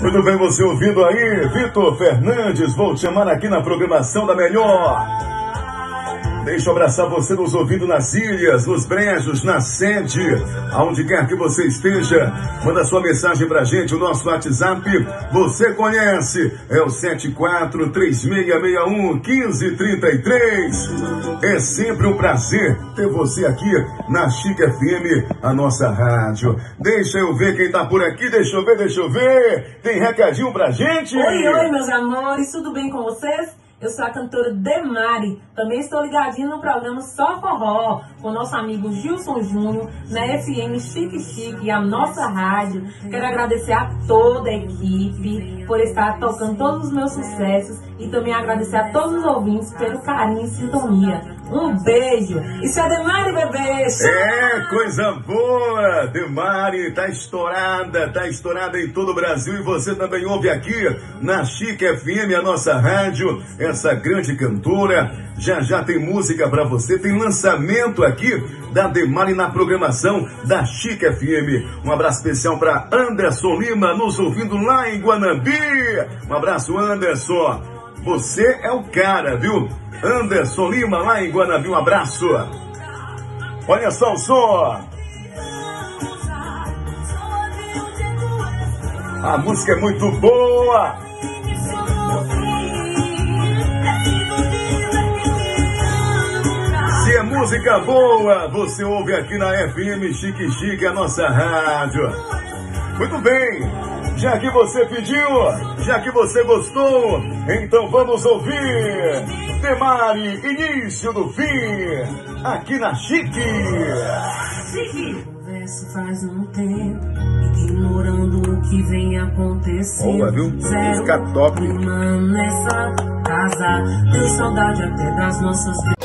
Muito bem, você ouvindo aí, Vitor Fernandes, vou te chamar aqui na programação da melhor. Deixa eu abraçar você nos ouvindo nas ilhas, nos brejos, na sede, aonde quer que você esteja. Manda sua mensagem pra gente, o nosso WhatsApp, você conhece, é o 7436611533. É sempre um prazer ter você aqui na Chica FM, a nossa rádio. Deixa eu ver quem tá por aqui, deixa eu ver, deixa eu ver. Tem recadinho pra gente? Oi, oi, meus amores, tudo bem com vocês? Eu sou a cantora Demari. Também estou ligadinho no programa Só Forró, com nosso amigo Gilson Júnior, na FM Chique Chique, a nossa rádio. Quero agradecer a toda a equipe por estar tocando todos os meus sucessos e também agradecer a todos os ouvintes pelo carinho e sintonia. Um beijo. Isso é Demari, bebê. É, coisa boa. Demari tá estourada, tá estourada em todo o Brasil e você também ouve aqui na Chique FM, a nossa rádio, essa grande cantora. Já já tem música para você, tem lançamento aqui da Demari na programação da Chique FM. Um abraço especial para Anderson Lima, nos ouvindo lá em Guanambi. Um abraço, Anderson. Você é o cara, viu? Anderson Lima, lá em Guanabí, um abraço. Olha só o som. A música é muito boa. Música boa, você ouve aqui na FM Chique Chique, a nossa rádio. Muito bem. Já que você pediu, já que você gostou, então vamos ouvir Temari, início do fim, aqui na Chique. Chique. Converso faz um tempo, ignorando o que vem acontecendo. Boa, viu? Música top. nessa casa, tenho saudade até das nossas...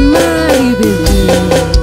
my baby.